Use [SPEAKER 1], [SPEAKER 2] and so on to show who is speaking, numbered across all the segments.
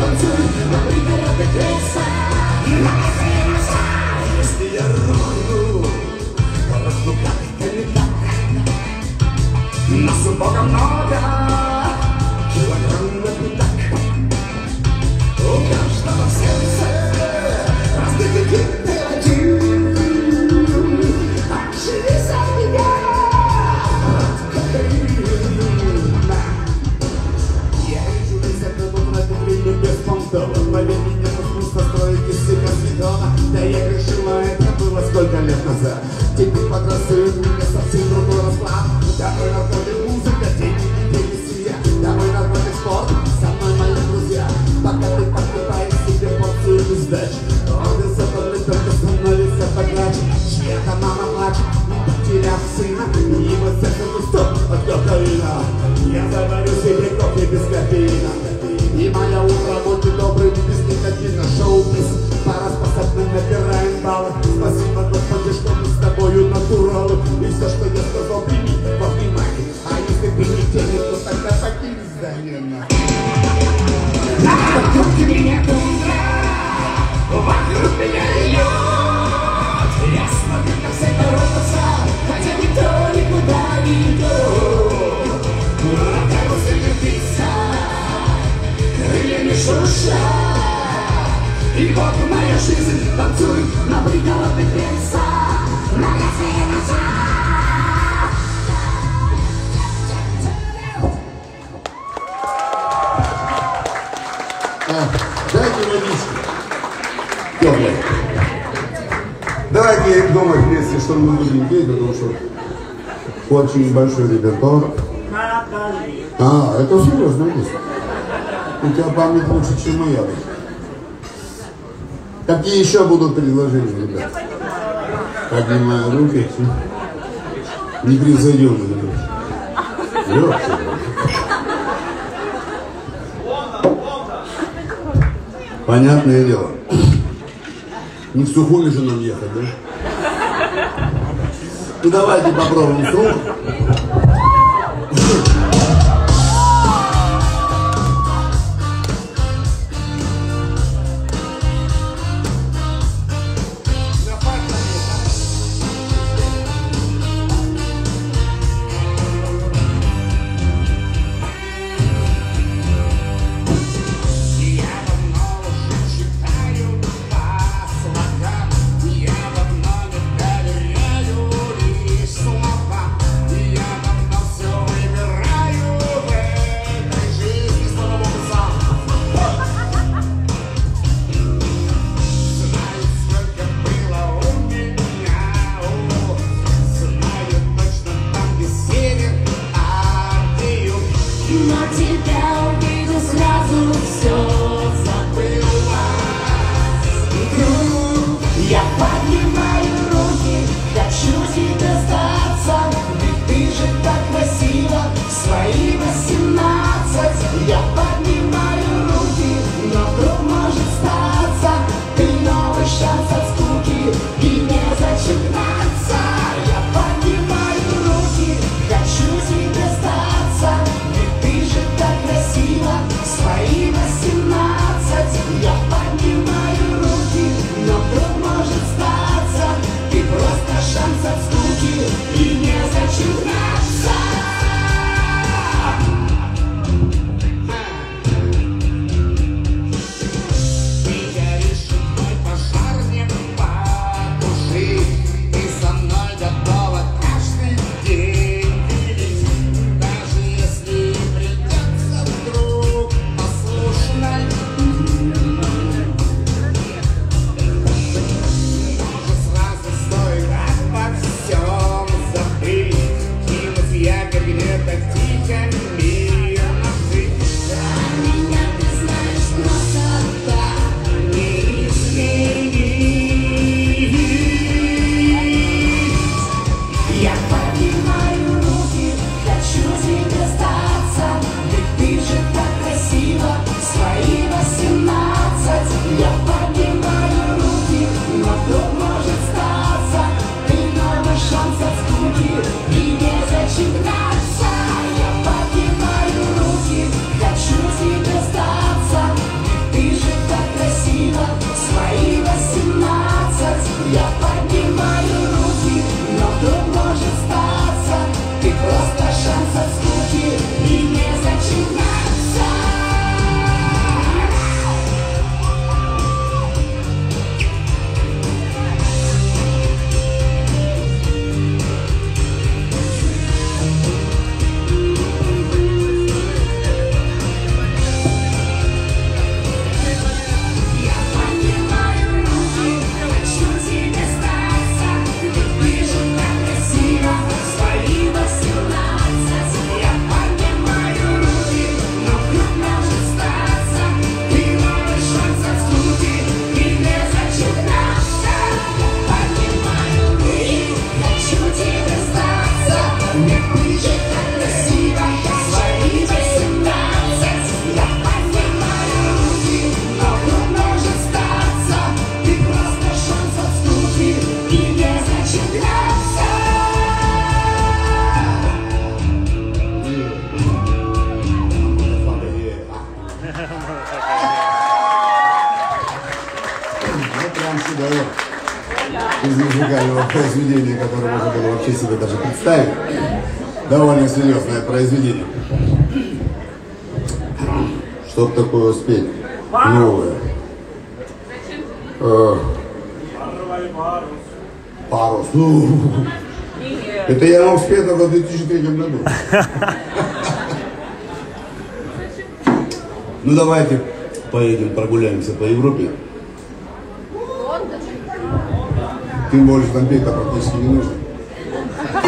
[SPEAKER 1] Let's охуенно. Вокруг меня тунда, вокруг меня
[SPEAKER 2] что мы будем петь, потому что очень большой репертуар. А, это серьезно, У тебя память лучше, чем моя. Какие еще будут предложения, ребят? Поднимаю руки. Не превзойдем, ребят. Понятное дело. Не в сухую же нам ехать, да? Ну давайте попробуем
[SPEAKER 3] руку. Вообще себе даже представить. Довольно серьезное произведение. Что такое спеть новое? Э, Парус. Ну, Это я мог спеть только в 2003 году. Ну давайте поедем прогуляемся по Европе. Тем более, что там петь-то практически не нужно.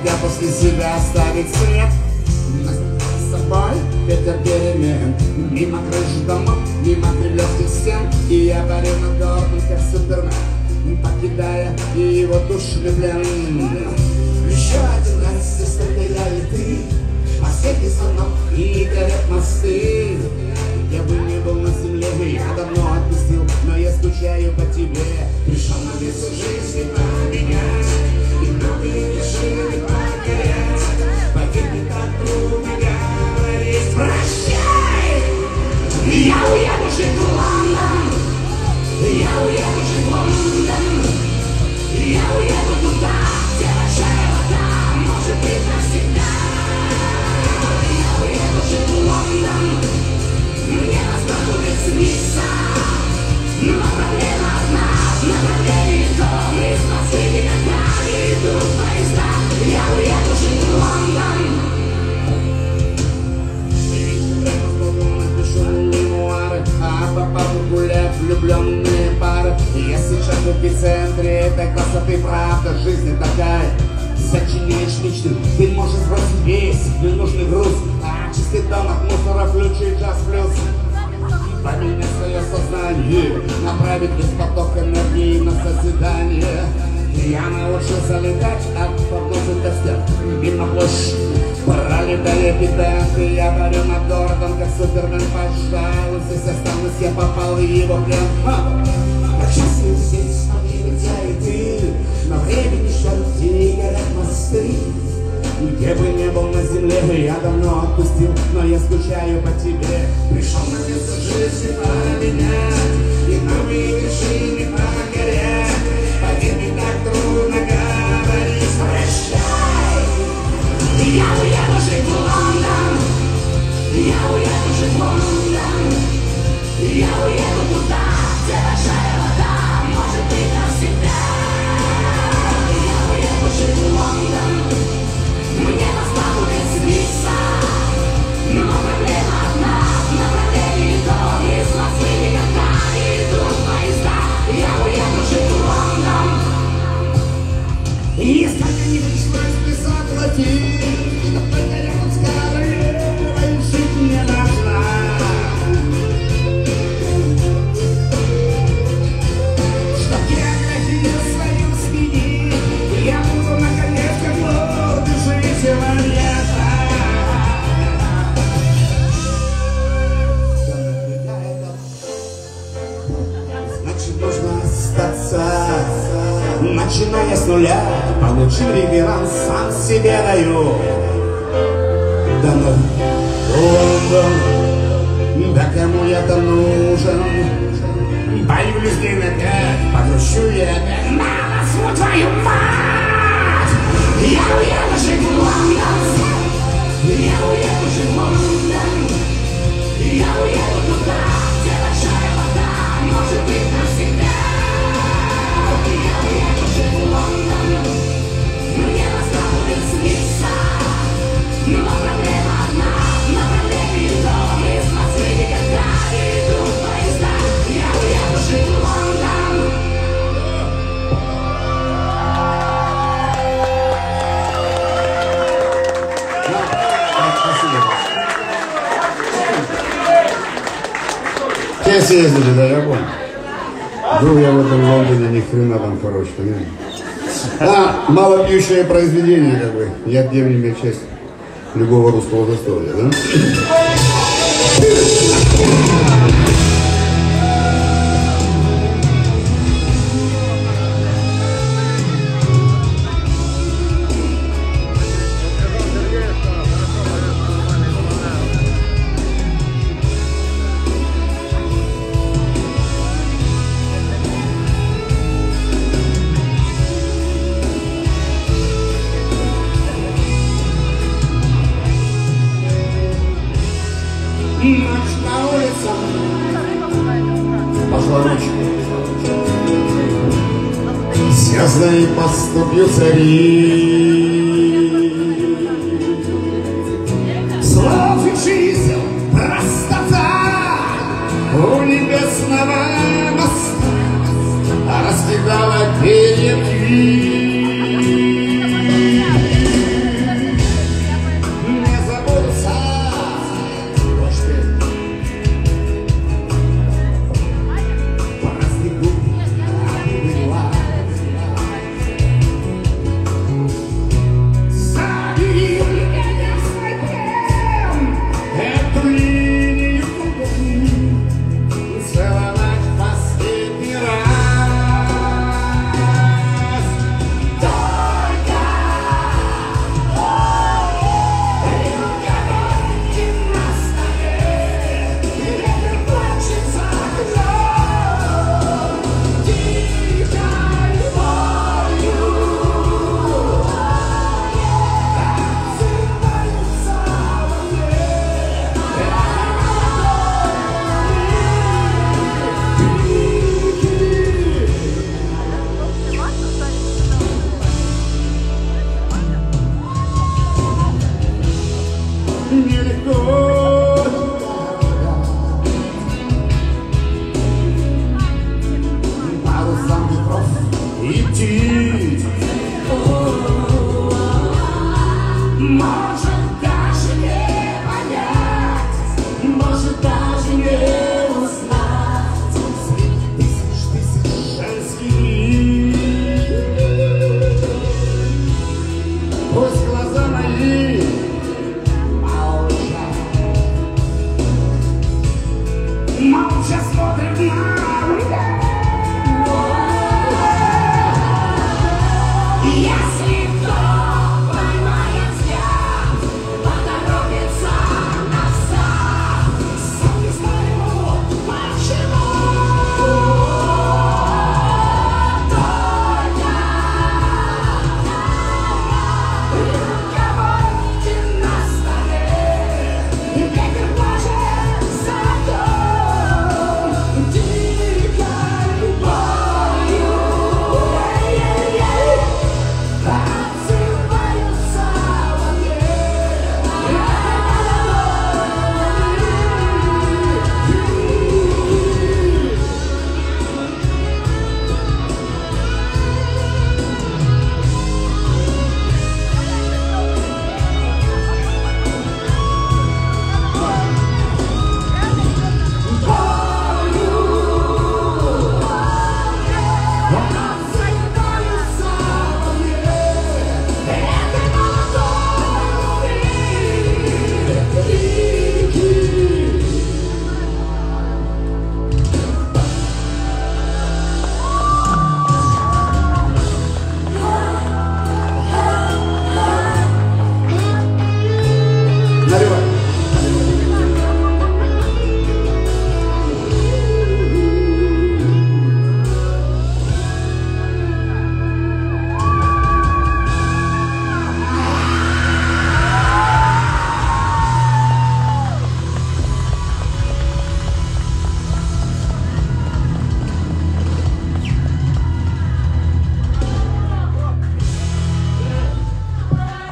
[SPEAKER 2] Уходя после себя оставить след с собой ветер перемен Мимо крыш домов, мимо кремлевских стен. И я парю над городом, как супермен Покидая его душный плен Еще один раз стреляли ты Последний звонок и горят мосты Я бы не был на земле, я давно отпустил Но я скучаю по тебе. Пришел на весу жизни поменять И новые вершины покорять этой красоты Правда, жизнь такая. Сочиняешь мечты, ты можешь сбросить весь ненужный груз. А чистый дом от мусора включить час плюс. Поменять свое сознание Направить весь поток энергии на созидание. Я научился летать от прогноза до стен. Мимо площади Пролетая педанты, я парю над городом, как супермен, пожалуйста, здесь останусь, я попал в его плен. Счастлив здесь, поверить я и ты, но времени ждут, и горят мосты. Где бы не был на земле, я давно отпустил, но я скучаю по тебе. Пришел на место жизни поменять, и На Москву твою мать! Я уеду жить в Лондон Я уеду жить в Лондон Я уеду туда, где большая вода Может быть навсегда! Я уеду жить в Лондон Мне будет сниться Но проблема
[SPEAKER 3] Все съездили, да, я понял.
[SPEAKER 2] Был я в этом Лондоне, ни хрена там, короче, понимаете. А, малопьющее произведение, как бы. Я тем не менее часть любого русского застолья, да? Пошла ночь. Звездной поступью цари.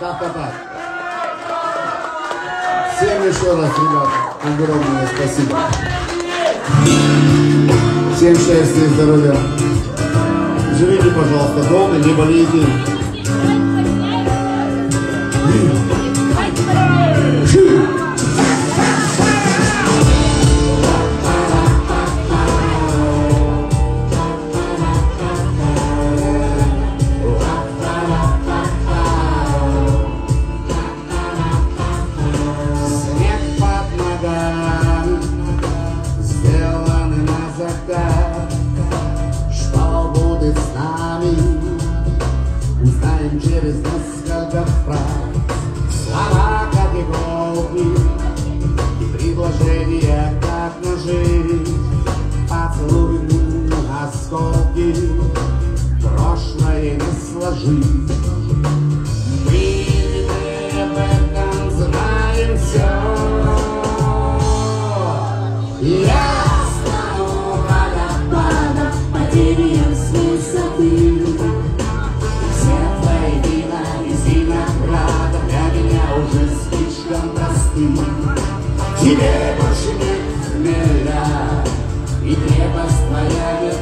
[SPEAKER 2] Так, так, так. Всем еще раз, ребята, огромное спасибо. Всем счастья и здоровья. Живите, пожалуйста, долго, не болейте. Тебе больше нет хмеля И крепость моя не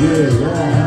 [SPEAKER 2] возраст Но